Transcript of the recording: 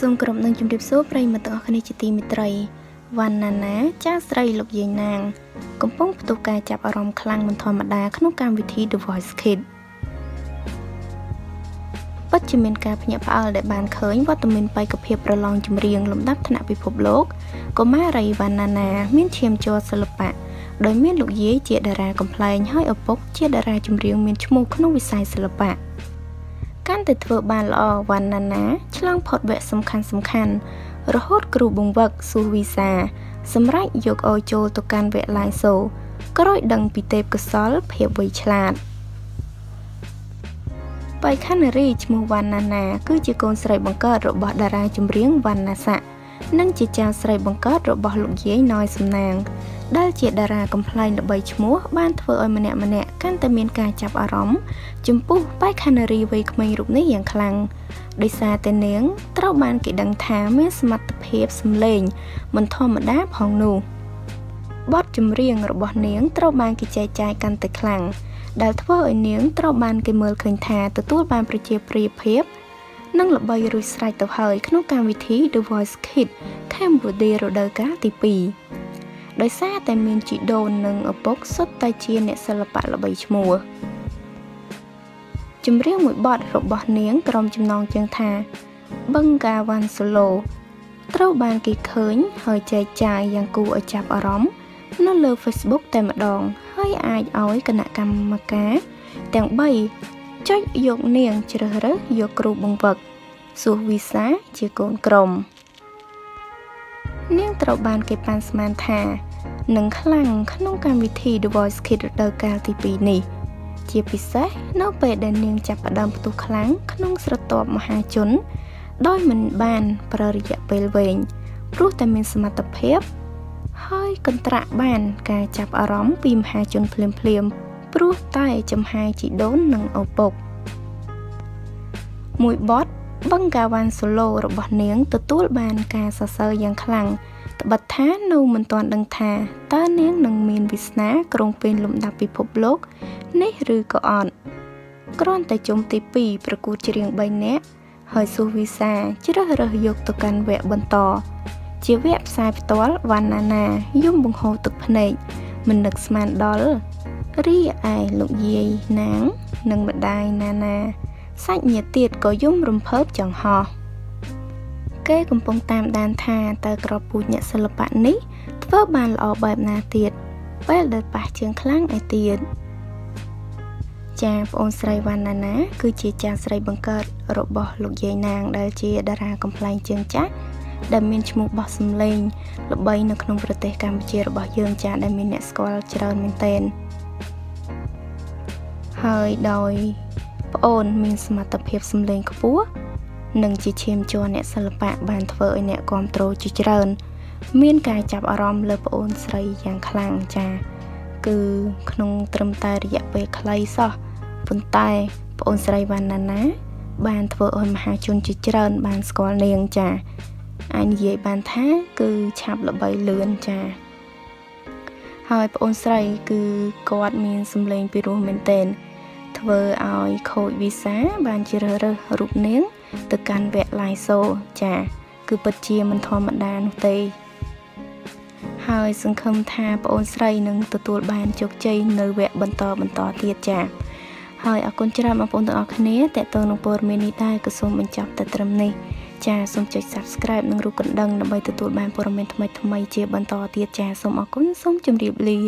សូមគោរពនឹងជម្រាបសួរប្រិយមិត្តទាំងអស់គ្នាជាទីមេត្រីវណ្ណាណាចាស្រីលោកយាយណាង កំពុងផ្ទុះការចាប់អារម្មណ៍ខ្លាំងមិនធម្មតាក្នុងកម្មវិធី The Voice Kids ពិតជាមានការភ្ញាក់ផ្អើលដែលបានឃើញវត្តមានបេក្ខភាពប្រឡងចម្រៀងលំដាប់ថ្នាក់ពិភពលោកកុមារីវណ្ណាណាមានឈាមជ័រសិល្បៈដោយមានលោកយាយជាតារាកំ pl ែងហើយឪពុកជាតារាចម្រៀងមានឈ្មោះក្នុងវិស័យសិល្បៈ កាន់តែធ្វើបានល្អវណ្ណាណាឆ្លងផុតវគ្គសំខាន់សំខាន់រហូតគ្រូបង្វឹកស៊ូវីសា សម្រាប់យកអោយចូលទៅកាន់វគ្គឡាយសូក្រោយដឹងពីទេពកោសលភាពវៃឆ្លាតបៃខណ្ឌនារីឈ្មោះវណ្ណាណា គឺជាកូនស្រីបង្កើតរបស់តារាចម្រៀងវណ្ណាស័កនិងជាចាស្រីបង្កើតរបស់លោកយាយណយសំណាង ដែលជាតារាកំ pl ែងល្បីឈ្មោះបានធ្វើឲ្យម្នាក់ម្នាក់កាន់តែមានការចាប់អារម្មណ៍ចំពោះបេក្ខនារីវ័យក្មេងរូបនេះយ៉ាងខ្លាំងដោយសារតែនាងត្រូវបានគេដឹងថាមានសមត្ថភាពសម្លេងមិនធម្មតាផងនោះបទចម្រៀងរបស់នាងត្រូវបានគេចែកចាយកាន់តែខ្លាំងដែលធ្វើឲ្យនាងត្រូវបានគេមើលឃើញថាទទួលបានប្រជាប្រិយភាពនិងល្បីរួចស្រេចទៅហើយក្នុងកម្មវិធី The Voice Kids Cambodia រដូវកាលទី2 ដោយសារតែមានជីដូននិងឪពុកសុទ្ធតែជាអ្នកសិល្បៈល្បីឈ្មោះចម្រៀងមួយបទរបស់នាងក្រុមចំណងជើងថាបឹងកាវ៉ាន់សូឡូត្រូវបានគេឃើញហើយចែកចាយយ៉ាងគួរឲ្យចាប់អារម្មណ៍នៅលើ Facebook តែម្ដង ហើយអាចឲ្យគណៈកម្មការទាំង3ចុចយកនាងជ្រើសរើសយកគ្រូបង្វឹកសួសវិសាជាកូនក្រុមនាងត្រូវបានគេប៉ាន់ស្មានថា នឹងខ្លាំងក្នុងកម្មវិធី The Voice Kids រដូវកាលទី2នេះ ជាពិសេសនៅពេលដែលនាងចាប់ផ្ដើមផ្ទុះខ្លាំងក្នុងស្រទាប់មហាជន ដោយមិនបានប្ររយៈពេលវែងព្រោះតែមានសមត្ថភាព ហើយកន្ត្រាក់បានការចាប់អារម្មណ៍ពីមហាជនភ្លាមភ្លាមព្រោះតែចំហាយជីដូននិងឪពុកមួយបទបឹងកាវ៉ាន់សូឡូរបស់នាងទទួលបានការសរសើរយ៉ាងខ្លាំង ត្បិតថានៅមិនទាន់ដឹងថាតើនាងនឹងមានវាសនាក្រុងពេលលំដាប់ពិភពលោក នេះឬក៏អត់គ្រាន់តែជុំទី2ប្រកួតច្រៀង3នាក់ហើយស៊ូវីសាជ្រើសរើសយកទៅកាន់វគ្គបន្ត ជាវគ្គផ្សាយផ្ទាល់វណ្ណាណាយំបង្ហូរទឹកភ្នែកមិននឹកស្មានដល់រីឯលោកយាយណាង និងម្ដាយណាណាសាច់ញាតិទៀតក៏យំរំភើបចង្ហោះ គេកំពុងតាមដានថាតើក្របពូជអ្នកសិល្បៈនេះធ្វើបានល្អបែបណាទៀតពេលដែលប៉ះជើងខ្លាំងឯទៀតចាបងអូនស្រីវណ្ណាណា គឺជាចាស្រីបង្កើតរបស់លោកយាយណាង ដែលជាតារាកំ pl ែងជើងចាស់ដែលមានឈ្មោះបោះសម្លេងល្បីនៅក្នុងប្រទេសកម្ពុជារបស់យើងចាដែលមានអ្នកស្គាល់ច្រើនមែនទែនហើយដោយប្អូនមានសមត្ថភាពសម្លេងខ្ពស់ និងជាឈាមជ័រអ្នកសិល្បៈបានធ្វើឲ្យអ្នកគ្រប់គ្រងជាច្រើន មានការចាប់អារម្មណ៍លើប្អូនស្រីយ៉ាងខ្លាំងចាគឺក្នុងត្រឹមតែរយៈពេលខ្លីសោះប៉ុន្តែប្អូនស្រីវណ្ណាណា បានធ្វើឲ្យមហាជនជាច្រើន បានស្គាល់នាងចាអាចនិយាយបានថាគឺឆាប់ល្បីលឿនចាហើយប្អូនស្រីគឺគាត់មានសម្លេងពីរោះមែនទែនធ្វើឲ្យខូចវីសាបានជ្រើសរើសរូបនាង ទៅកាន់វគ្គ live show ចាគឺពិតជាមិនធម្មតានោះទេ ហើយសង្ឃឹមថាប្អូនស្រីនឹងទទួលបានជោគជ័យនៅវគ្គបន្តបន្តទៀតចាហើយអរគុណច្រើនបងប្អូនទាំងអស់គ្នាតេតទៅនឹងព័ត៌មាននេះដែរក៏សូមបញ្ចប់តែត្រឹមនេះចាសូមចុច Subscribe និងរូបកណ្ដឹងដើម្បីទទួលបានព័ត៌មានថ្មីៗជាបន្តទៀតចាសូមអរគុណសូមជម្រាបលា